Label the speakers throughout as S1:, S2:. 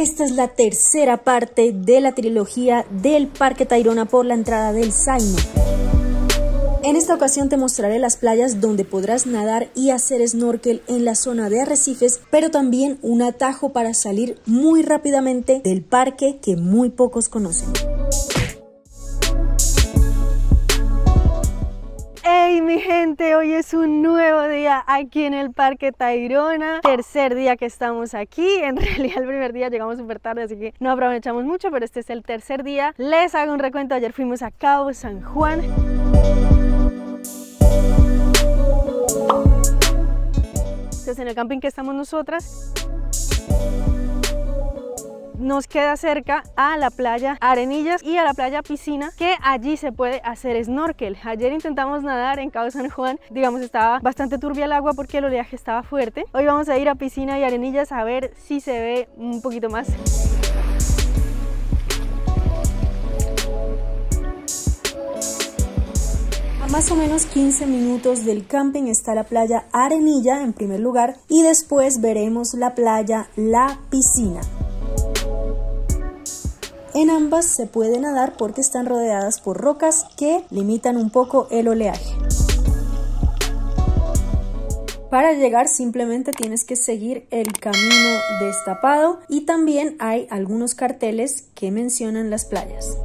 S1: Esta es la tercera parte de la trilogía del Parque Tayrona por la entrada del Zaino. En esta ocasión te mostraré las playas donde podrás nadar y hacer snorkel en la zona de arrecifes, pero también un atajo para salir muy rápidamente del parque que muy pocos conocen.
S2: Gente, hoy es un nuevo día aquí en el Parque Tayrona. Tercer día que estamos aquí, en realidad el primer día llegamos súper tarde así que no aprovechamos mucho Pero este es el tercer día, les hago un recuento, ayer fuimos a Cabo San Juan. Entonces en el camping que estamos nosotras nos queda cerca a la playa Arenillas y a la playa Piscina, que allí se puede hacer snorkel. Ayer intentamos nadar en Cabo San Juan, digamos estaba bastante turbia el agua porque el oleaje estaba fuerte. Hoy vamos a ir a Piscina y Arenillas a ver si se ve un poquito más.
S1: A más o menos 15 minutos del camping está la playa Arenilla en primer lugar y después veremos la playa La Piscina. En ambas se puede nadar porque están rodeadas por rocas que limitan un poco el oleaje. Para llegar simplemente tienes que seguir el camino destapado y también hay algunos carteles que mencionan las playas.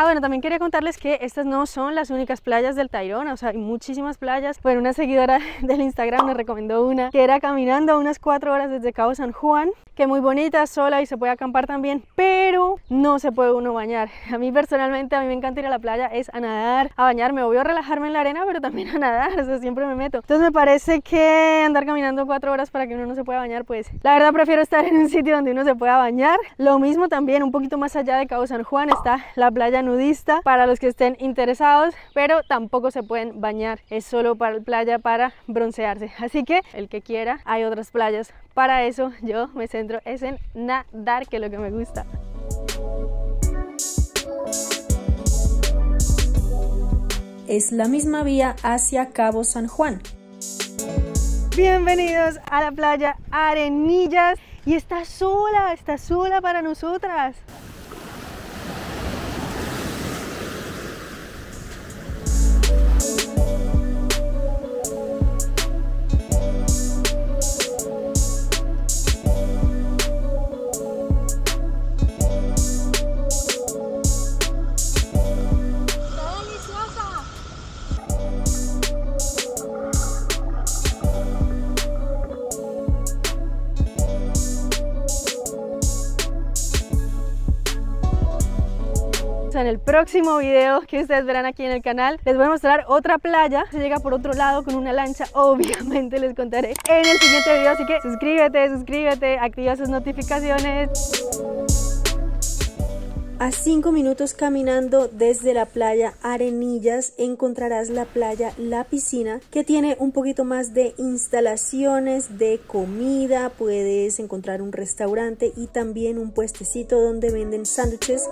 S2: Ah, bueno, también quería contarles que estas no son las únicas playas del Tayrona, o sea, hay muchísimas playas. Bueno, una seguidora del Instagram me recomendó una que era caminando unas cuatro horas desde Cabo San Juan, que muy bonita, sola y se puede acampar también, pero no se puede uno bañar. A mí personalmente, a mí me encanta ir a la playa, es a nadar, a bañarme, obvio a relajarme en la arena, pero también a nadar, o sea, siempre me meto. Entonces me parece que andar caminando cuatro horas para que uno no se pueda bañar, pues la verdad prefiero estar en un sitio donde uno se pueda bañar. Lo mismo también, un poquito más allá de Cabo San Juan, está la playa nudista para los que estén interesados, pero tampoco se pueden bañar, es solo para la playa para broncearse. Así que el que quiera, hay otras playas. Para eso yo me centro es en nadar, que es lo que me gusta.
S1: Es la misma vía hacia Cabo San Juan.
S2: Bienvenidos a la playa Arenillas y está sola, está sola para nosotras. En el próximo video que ustedes verán aquí en el canal les voy a mostrar otra playa. Se llega por otro lado con una lancha obviamente les contaré en el siguiente video. Así que suscríbete, suscríbete, activa sus notificaciones.
S1: A 5 minutos caminando desde la playa Arenillas encontrarás la playa La Piscina que tiene un poquito más de instalaciones de comida, puedes encontrar un restaurante y también un puestecito donde venden sándwiches.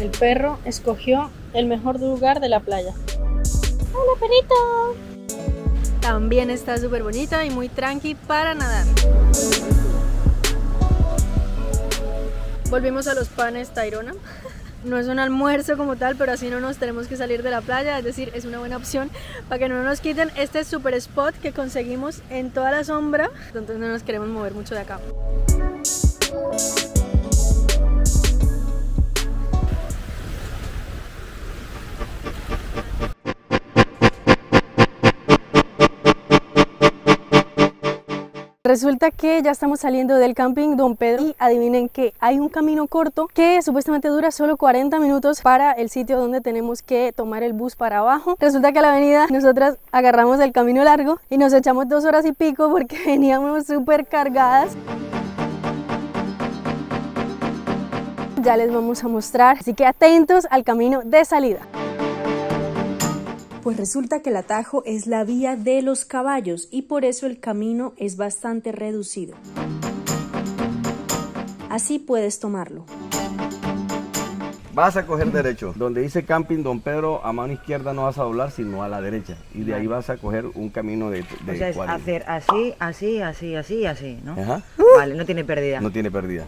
S2: El perro escogió el mejor lugar de la playa. ¡Hola, perrito! También está súper bonita y muy tranqui para nadar. Volvimos a los panes Tayrona. No es un almuerzo como tal, pero así no nos tenemos que salir de la playa, es decir, es una buena opción para que no nos quiten este super spot que conseguimos en toda la sombra, entonces no nos queremos mover mucho de acá. Resulta que ya estamos saliendo del camping Don Pedro y adivinen que hay un camino corto que supuestamente dura solo 40 minutos para el sitio donde tenemos que tomar el bus para abajo. Resulta que a la avenida nosotras agarramos el camino largo y nos echamos dos horas y pico porque veníamos súper cargadas. Ya les vamos a mostrar, así que atentos al camino de salida.
S1: Pues resulta que el atajo es la vía de los caballos y por eso el camino es bastante reducido. Así puedes tomarlo.
S3: Vas a coger derecho. Donde dice camping Don Pedro, a mano izquierda no vas a doblar, sino a la derecha. Y de ahí vas a coger un camino de, de
S4: O sea, es
S3: 40.
S4: hacer así, así, así, así, así, ¿no?
S3: Ajá.
S4: Vale, no tiene pérdida.
S3: No tiene pérdida.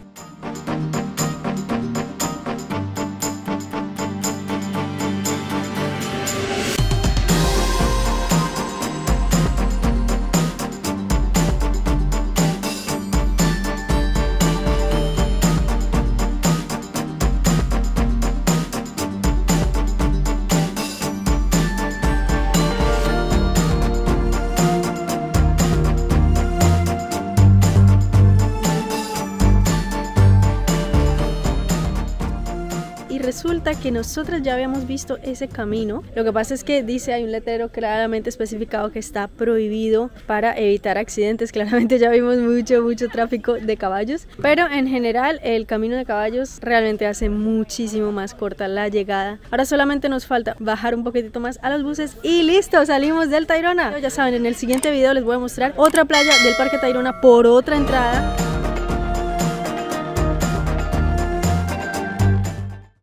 S2: Resulta que nosotros ya habíamos visto ese camino. Lo que pasa es que dice, hay un letrero claramente especificado que está prohibido para evitar accidentes. Claramente ya vimos mucho, mucho tráfico de caballos, pero en general el camino de caballos realmente hace muchísimo más corta la llegada. Ahora solamente nos falta bajar un poquitito más a los buses y listo, salimos del Tayrona. Ya saben, en el siguiente video les voy a mostrar otra playa del Parque Tayrona por otra entrada.